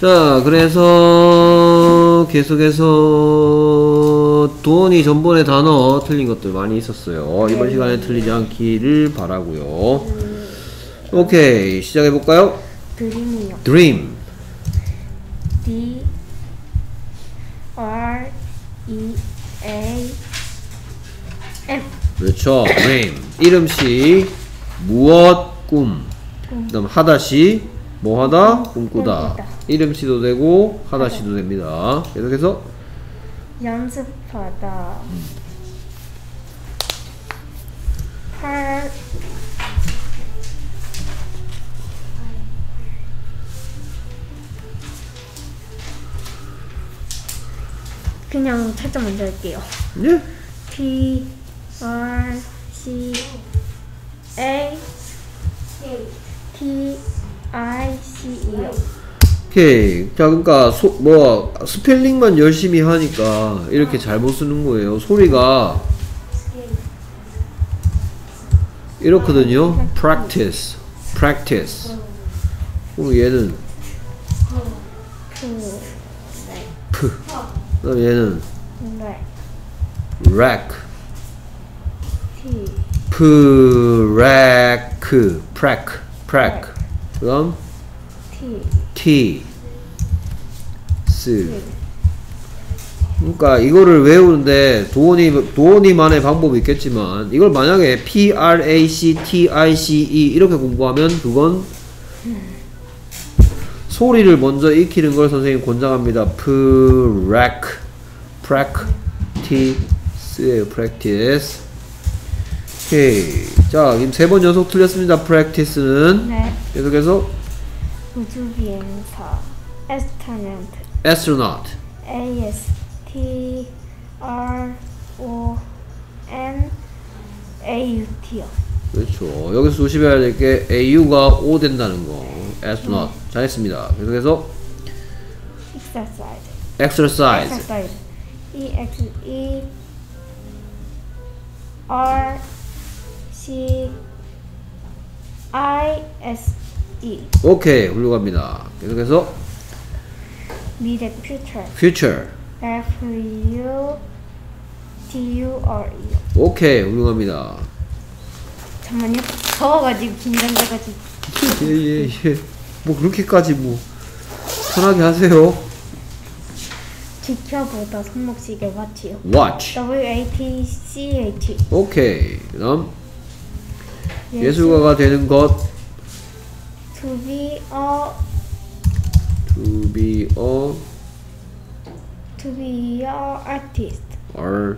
자, 그래서 계속해서 돈이 전번에 단어 틀린 것들 많이 있었어요. 이번 네. 시간에 틀리지 않기를 바라고요. 오케이, 시작해 볼까요? 드림이요. Dream. D R E A M 그렇죠. Dream. 이름시 무엇 꿈. 그다음 하다시 뭐 하다 꿈꾸다. 꿈꾸다. 이름시도 되고 하다시도 됩니다. 계속해서 연습하다. 팔 그냥 살짝 먼저 할게요. 예? T R C A T I C E요. 오케이. 자, 그러니까 소, 뭐 스펠링만 열심히 하니까 이렇게 잘못 쓰는 거예요. 소리가 이렇거든요. practice, practice. 그리고 얘는 그 p. 그다음 얘는 네. rack, T prack, prack, prack. 그다음 T T, S. 그러니까 이거를 외우는데 도원이 도원이만의 방법이 있겠지만 이걸 만약에 P R A C T I C E 이렇게 공부하면 그건 소리를 먼저 익히는 걸 선생님 권장합니다. Prac, practice예요. Practice. 오케이. 자, 지금 세 번 연속 틀렸습니다. Practice는 네. 계속해서 우주 비행사 astronaut astronaut. A S T R O N A U T요. 그렇죠. 여기서 조심해야 될 게 AU가 O 된다는 거. astronaut. 잘했습니다. 계속해서 exercise exercise. exercise E X E R C I S E 오케이. 훌륭합니다. 계속해서 미래 future future. F U T U R E 오케이. 훌륭합니다. 잠만요 더워가지고 긴장돼가지고 예, 예, 예. 뭐 그렇게까지 뭐 편하게 하세요. 지켜보다 손목시계 watch요 watch. W A T C H 오케이. 그다음 예술가가 되는 것 to be a to be a to be a artist R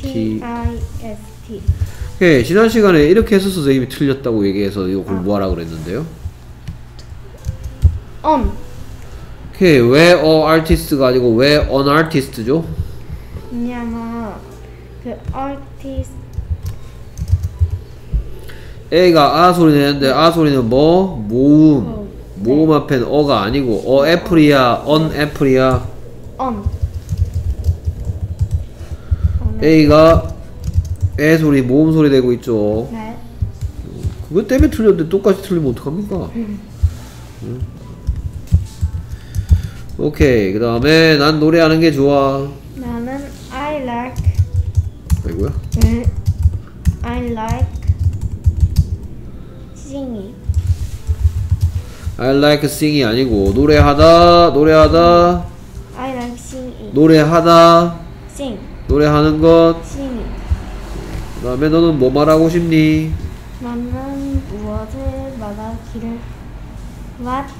T I S T 오케이. 지난 시간에 이렇게 해서 선생님이 틀렸다고 얘기해서 이거 공부하라 그랬는데요. on 오케이. 왜 a artist가 아니고 왜 an artist죠? 왜냐면 그 artist A가 아 소리 내는데 아 소리는 뭐? 모음. 어, 모음 앞에는 어가 아니고 어 애플이야, 언 애플이야. on A가 애 소리, 모음 소리 내고 있죠. 네 그거 때문에 틀렸는데 똑같이 틀리면 어떡합니까? 응? 오케이. 그 다음에 난 노래하는 게 좋아. 나는 I like 아이고야. 음, I like singing I like sing이 아니고 노래하다, 노래하다, I like singing 노래하다, sing 노래하는 것. singing 그 다음에 너는 뭐 말하고 싶니? 나는 무엇을 말하기를 What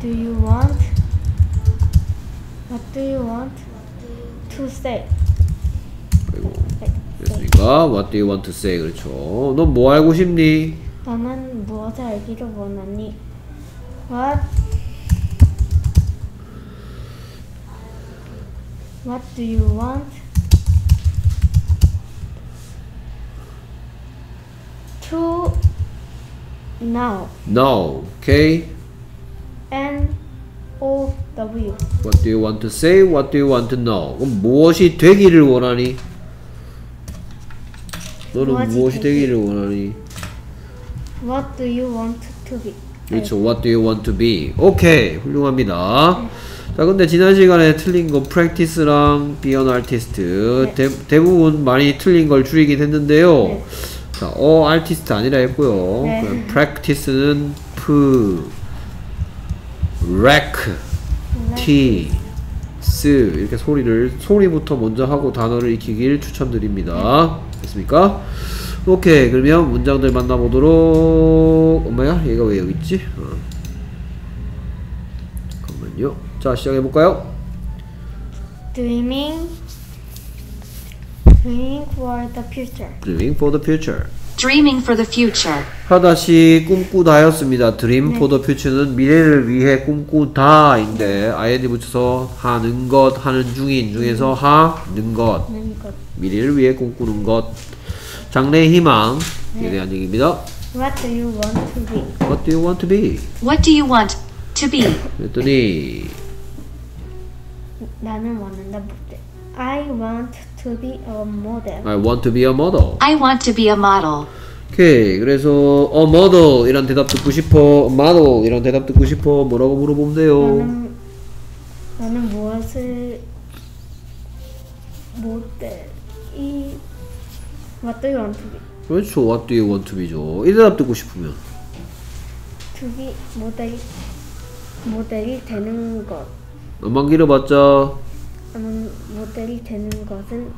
do you want? What do you want to say? 네, 됐으니까 What do you want to say? 그렇죠. 넌 뭐 알고 싶니? 너는 무엇을 알기를 원하니? What What do you want to know? No. Okay. N O W What do you want to say? What do you want to know? 그럼 무엇이 되기를 원하니? 너는 무엇이 무엇이 되기- 되기를 원하니? What do you want to be? 그렇죠. What do you want to be? 오케이. 훌륭합니다. 자, 근데 지난 시간에 틀린 거 practice랑 be an artist 네. 대, 대부분 많이 틀린 걸 줄이긴 했는데요. 네. 자, 어 artist 아니라 했고요. 네. practice는 p rec t s 이렇게 소리를 소리부터 먼저 하고 단어를 익히길 추천드립니다. 됐습니까? 오케이 그러면 문장들 만나보도록 엄마야 얘가 왜 여기 있지? 어. 잠깐만요. 자 시작해 볼까요? Dreaming. Dreaming for the future. Dreaming for the future. Dreaming for the future. 하다시 꿈꾸다였습니다. Dream 네. for the future는 미래를 위해 꿈꾸다인데 ing 붙여서 하는 것 하는 중인 중에서 하는 것는 것. 미래를 위해 꿈꾸는 것 장래의 희망에 대한 얘기입니다. What do you want to be? What do you want to be? What do you want to be? 그랬더니 나는 원한다 모델. I want to be a model. I want to be a model. I want to be a model. 오케이 그래서 어 model 이란 대답 듣고 싶어 model 이란 대답 듣고 싶어 뭐라고 물어보면 돼요. 나는 나는 무엇을 모델 이 What do you want to be? 그렇죠. What do you want to be죠. 이 대답 듣고 싶으면 To be 모델 모델이 되는 것. 엄만 길어봤자 나는 모델이 되는 것은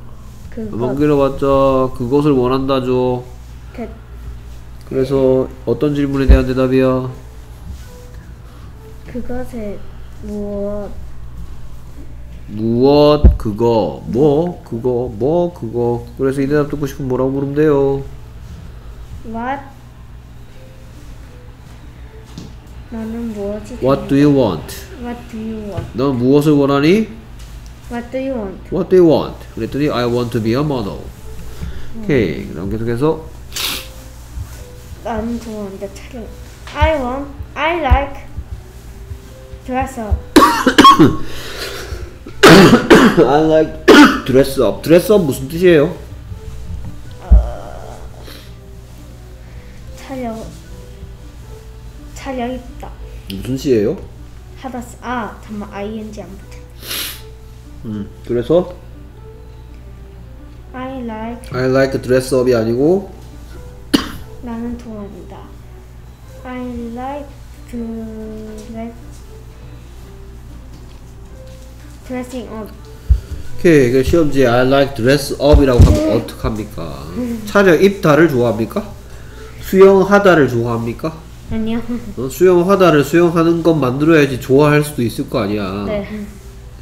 엄만 그것. 길어봤자 그것을 원한다죠. 대, 그래서 어떤 질문에 대한 대답이야? 그것에 무엇 무엇 그거 뭐 그거 뭐 그거 그래서 이 대답 듣고 싶으면 뭐라고 물으면 돼요. What 나는 무엇이 What do you want? What do you want? 넌 무엇을 원하니? What do you want? What do you want? 그랬더니 I want to be a model. 오케이. 그럼 계속해서 나는 좋아하는데 촬영. I want. I like. dress up. I like dress up. dress up 무슨 뜻이에요? 촬영. 촬영 있다. 무슨 시예요? 하다 쓰. 아 잠만 ing 안 붙어. 음. 그래서 I like. I like dress up이 아니고 나는 좋아한다. I like dress. dressing up. 오케이. 그 시험지에 I like dress up이라고 하면 어떡합니까? 차려 입다를 좋아합니까? 수영하다를 좋아합니까? 아니요. 어, 수영하다를 수영하는 것 만들어야지 좋아할 수도 있을 거 아니야. 네.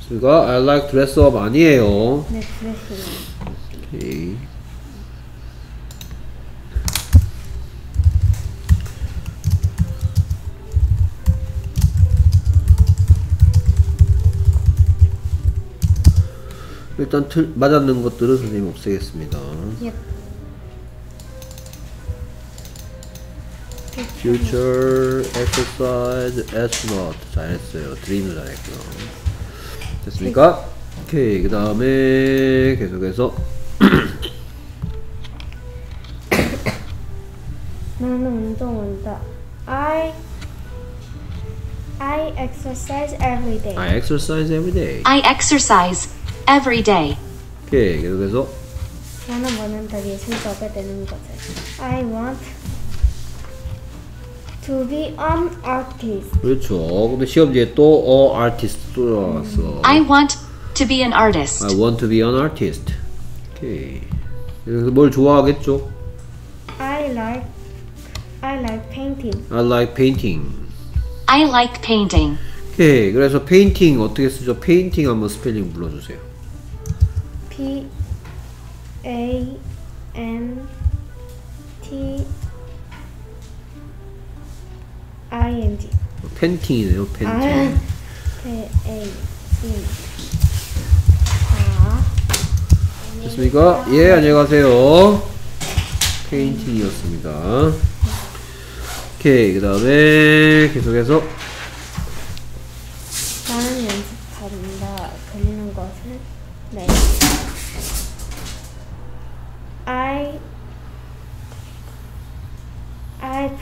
그러니까 I like dress up 아니에요. 네, up. 오케이. 일단 틀, 맞았는 것들은 선생님 없애겠습니다. Yep. Future, exercise, astronaut 잘했어요. dream 잘했고요. 됐습니까? 오케이 그 다음에 계속해서 나는 운동한다. I I exercise every day. I exercise every day. I exercise every day. 오케이 계속해서 나는 원한다 예술 적게 되는 것을. I want to be an artist. 그렇죠. 근데 시험지에 또 a artist 또 나왔어. I want to be an artist. I want to be an artist. 오케이. 그래서 뭘 좋아하겠죠? I like I like painting. I like painting. I like painting. 오케이. 그래서 painting 어떻게 쓰죠? painting 한번 스펠링 불러주세요. P A N T I N G. 펜팅이네요. 아, 펜팅. P A N. 자, 됐습니까? 예, 안녕히 가세요. 페인팅이었습니다. 오케이, 그 다음에 계속해서 나는 연습한다. 그리는 것을 네.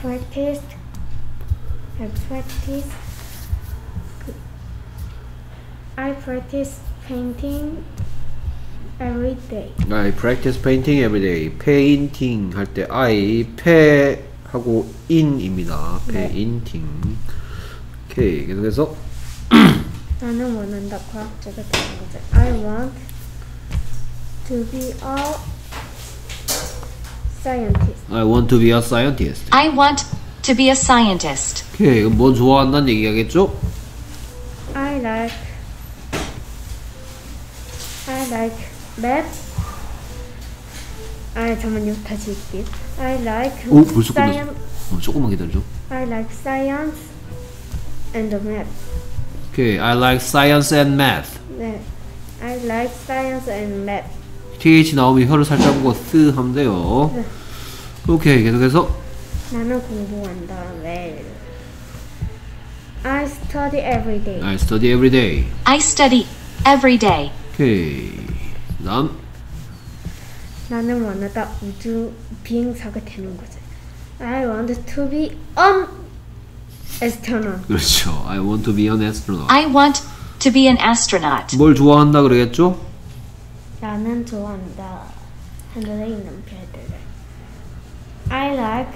I I practiced I practice. I practice painting every day. I practice painting every day. painting 할 때 I 패 하고 in입니다. 네. painting. 오케이. 계속해서 나는 원한다 과학자가 되는 거지. I want to be a scientist. I want to be a scientist. I want to be a scientist. 오케이. 그럼 뭐 좋아한다는 얘기하겠죠? I like I like math. 아 잠깐만요 다시 할게요. I like 오, 벌써 끝났어. science. 어, 조금만 기다려줘. I like science and math. 오케이. I like science and math. 네. I like science and math. Th 나오면 혀를 살짝 보고 쓰 하면 돼요. 네. 오케이. 계속해서 나는 공부한다. 왜? I study every day. I study every day. I study every day. 오케이. 그다음 나는 원하다 우주 비행사가 되는 거지. I want to be an astronaut. 그렇죠. I want to be an astronaut. I want to be an astronaut. 뭘 좋아한다 그러겠죠? 나는 좋아한다. 하늘에 있는 별들을. I like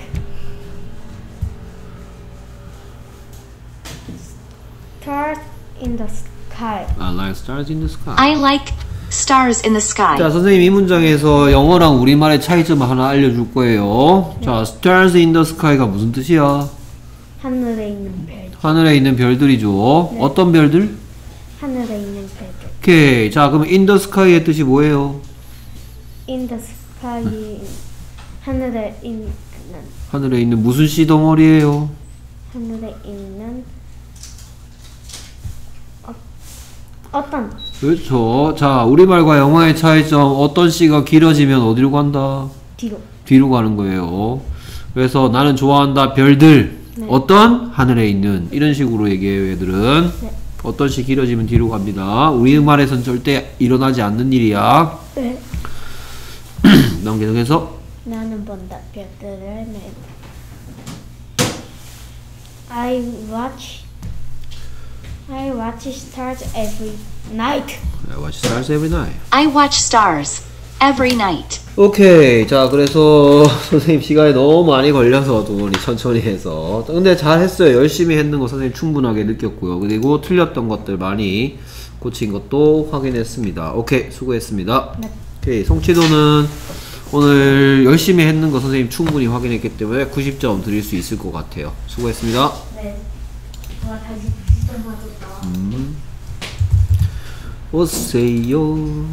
stars in the sky. I like stars in the sky. I like stars in the sky. 자, 선생님 이 문장에서 영어랑 우리말의 차이점을 하나 알려줄 거예요. 자, stars in the sky가 무슨 뜻이야? 하늘에 있는 별. 하늘에 있는 별들이죠. 어떤 별들? 하늘에 있는 별들. 오케이. 자, 그럼 in the sky의 뜻이 뭐예요? In the sky. 하늘에 있는 하늘에 있는 무슨 씨 덩어리예요? 하늘에 있는 어, 어떤 그렇죠. 자, 우리말과 영어의 차이점 어떤 씨가 길어지면 어디로 간다? 뒤로 뒤로 가는 거예요. 그래서 나는 좋아한다 별들 네. 어떤 하늘에 있는 이런 식으로 얘기해요 얘들은 네. 어떤 시 길어지면 뒤로 갑니다. 우리 말에선 절대 일어나지 않는 일이야. 네. 다음 계속해서 나는 본다 별들을 매일 I watch I watch stars every night I watch stars every night. I watch stars every night. 오케이. 자, 그래서 선생님 시간이 너무 많이 걸려서 두 분이 천천히 해서 근데 잘 했어요. 열심히 했는 거 선생님 충분하게 느꼈고요. 그리고 틀렸던 것들 많이 고친 것도 확인했습니다. 오케이. 수고했습니다. 네. 오케이. 성취도는 오늘 열심히 했는 거 선생님 충분히 확인했기 때문에 90점 드릴 수 있을 것 같아요. 수고했습니다. 네. 와 다시 진짜 맞았다 오세요.